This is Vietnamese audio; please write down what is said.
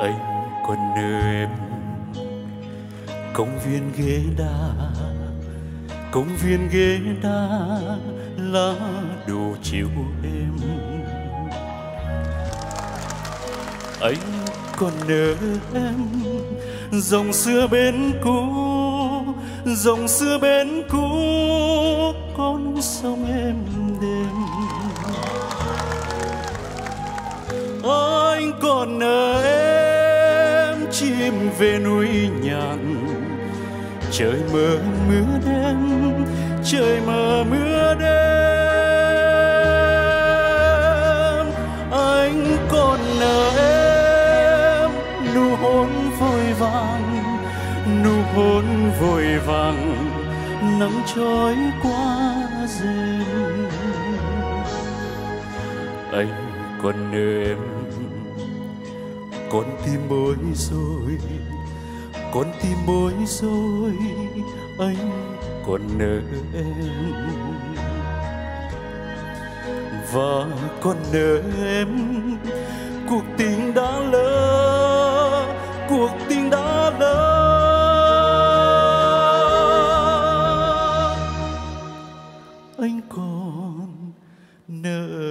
anh còn nhớ em. Công viên ghế đá, công viên ghế đá lá đồ chiều em. Anh còn nhớ em, dòng xưa bên cũ, dòng xưa bên cũ, con sông em đêm. Anh còn nhớ em chim về núi nhạn. Trời mơ mưa đêm, trời mơ mưa đêm. Anh còn nợ em, nụ hôn vội vàng, nụ hôn vội vàng. Nắng trôi qua rừng. Anh còn nợ em con tim bối rối, con tim bối rối, anh còn nợ em và còn nợ em, cuộc tình đã lỡ, cuộc tình đã lỡ. Anh còn nợ